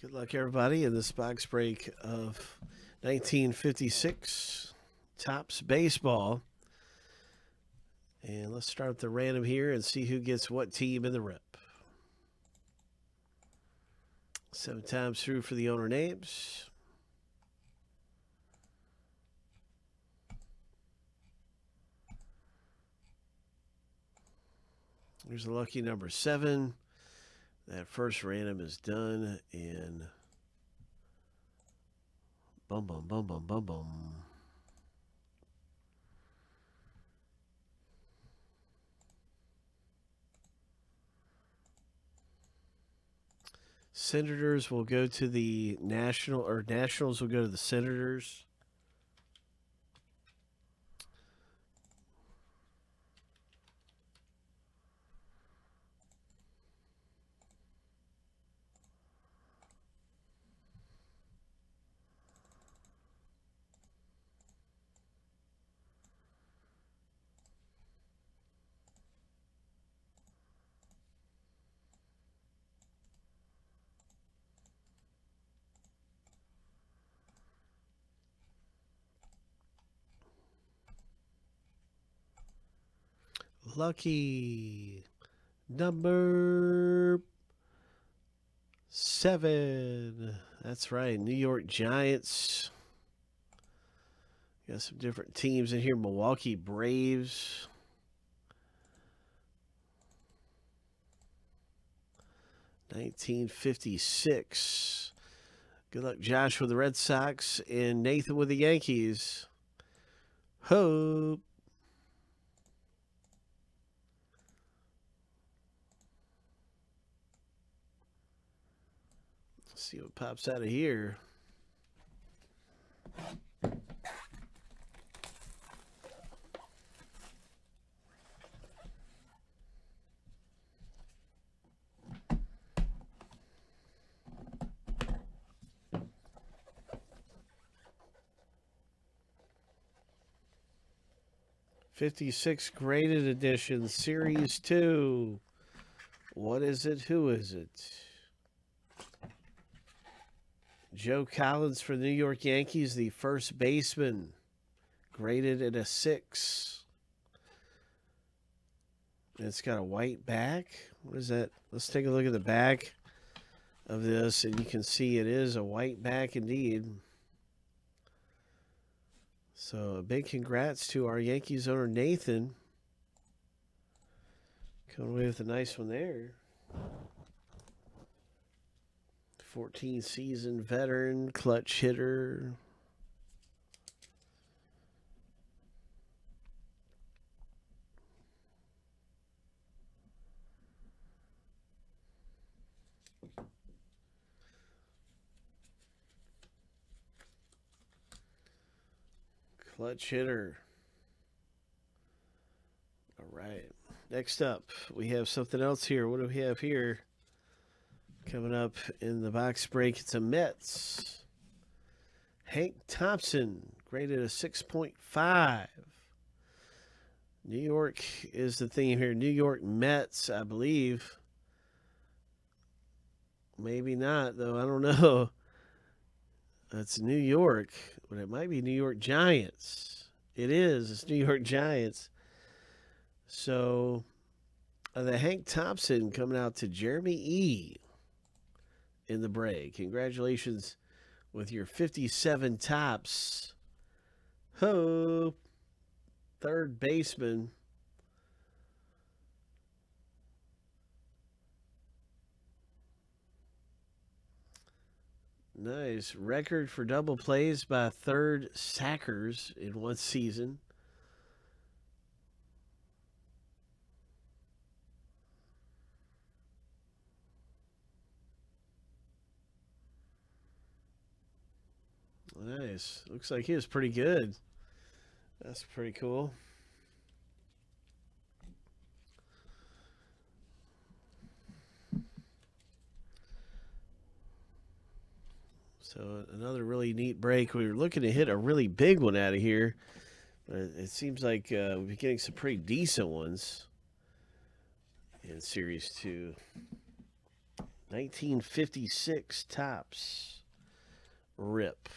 Good luck, everybody, in this box break of 1956 Topps Baseball. And let's start the random here and see who gets what team in the rip. Seven times through for the owner names. Here's the lucky number seven. That first random is done in bum bum bum bum bum bum. Senators will go to the national or nationals will go to the senators. Lucky number seven. That's right. New York Giants. Got some different teams in here. Milwaukee Braves. Nineteen fifty six. Good luck, Josh, with the Red Sox and Nathan with the Yankees. Hope. See what pops out of here. Fifty-six graded edition, series two. What is it? Who is it? Joe Collins for the New York Yankees, the first baseman, graded at a six. It's got a white back. What is that? Let's take a look at the back of this, and you can see it is a white back indeed. So a big congrats to our Yankees owner, Nathan. Coming away with a nice one there. 14 season veteran, clutch hitter. Clutch hitter. All right. Next up, we have something else here. What do we have here? Coming up in the box break, it's a Mets. Hank Thompson, graded a 6.5. New York is the theme here. New York Mets, I believe. Maybe not, though. I don't know. That's New York, but it might be New York Giants. It is. It's New York Giants. So uh, the Hank Thompson coming out to Jeremy E in the break. Congratulations with your 57 Topps. Ho! Third baseman. Nice. Record for double plays by third sackers in one season. Nice. Looks like he was pretty good. That's pretty cool. So another really neat break. We were looking to hit a really big one out of here, but it seems like uh, been getting some pretty decent ones in Series 2. 1956 Topps. Rip.